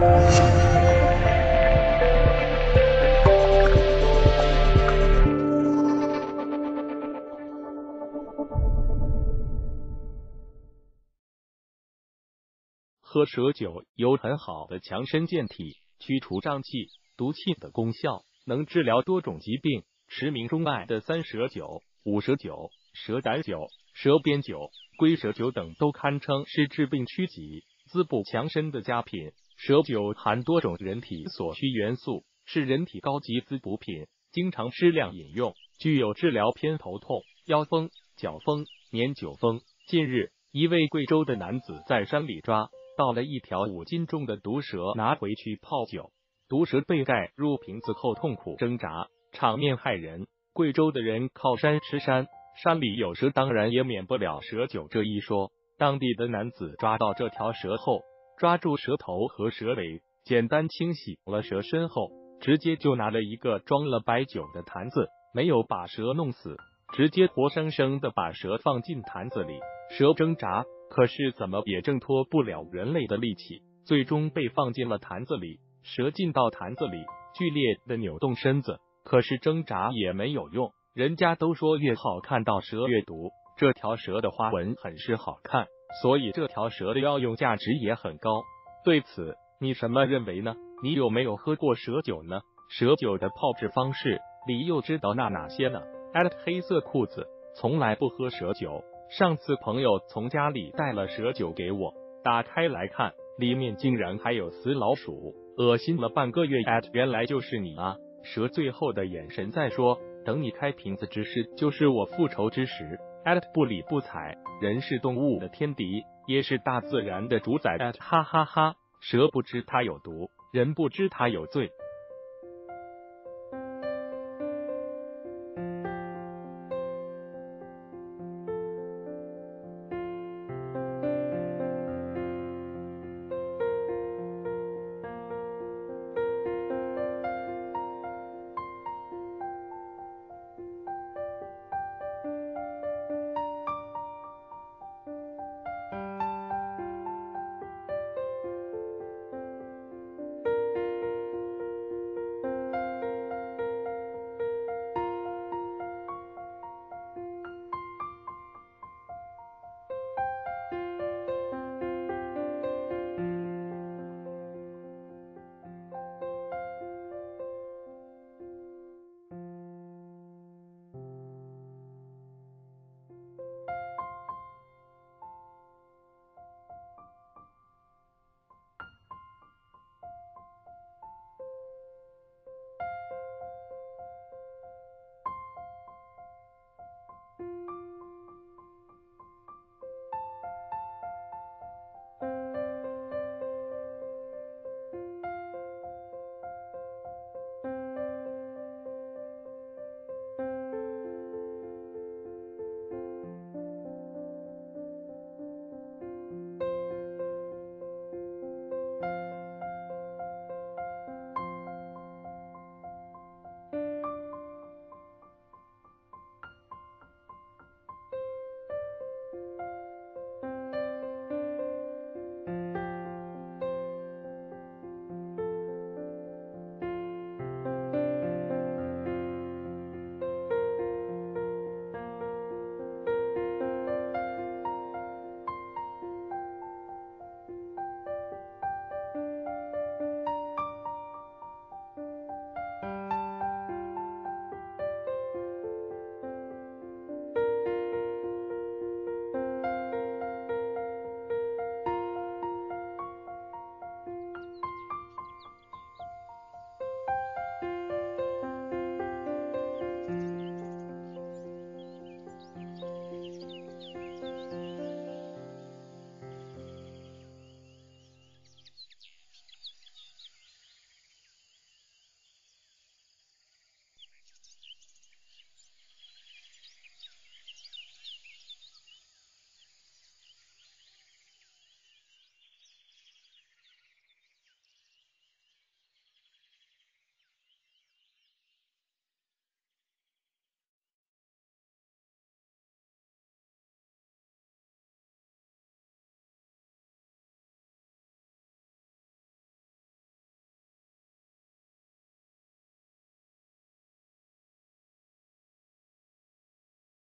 喝蛇酒有很好的强身健体、驱除瘴气、毒气的功效，能治疗多种疾病。驰名中外的三蛇酒、五蛇酒、蛇胆酒、蛇鞭酒、龟蛇酒等，都堪称是治病趋吉、滋补强身的佳品。蛇酒含多种人体所需元素，是人体高级滋补品，经常适量饮用，具有治疗偏头痛、腰风、脚风、年久风。近日，一位贵州的男子在山里抓。到了一条五斤重的毒蛇，拿回去泡酒。毒蛇被盖入瓶子后痛苦挣扎，场面骇人。贵州的人靠山吃山，山里有蛇，当然也免不了蛇酒这一说。当地的男子抓到这条蛇后，抓住蛇头和蛇尾，简单清洗了蛇身后，直接就拿了一个装了白酒的坛子，没有把蛇弄死，直接活生生的把蛇放进坛子里。蛇挣扎。可是怎么也挣脱不了人类的力气，最终被放进了坛子里。蛇进到坛子里，剧烈的扭动身子，可是挣扎也没有用。人家都说越好看到蛇越毒，这条蛇的花纹很是好看，所以这条蛇的药用价值也很高。对此，你什么认为呢？你有没有喝过蛇酒呢？蛇酒的泡制方式，你又知道那哪些呢？艾特黑色裤子从来不喝蛇酒。上次朋友从家里带了蛇酒给我，打开来看，里面竟然还有死老鼠，恶心了半个月。原来就是你啊！蛇最后的眼神在说，等你开瓶子之时，就是我复仇之时。At 不理不睬，人是动物的天敌，也是大自然的主宰。at 哈哈哈！蛇不知它有毒，人不知它有罪。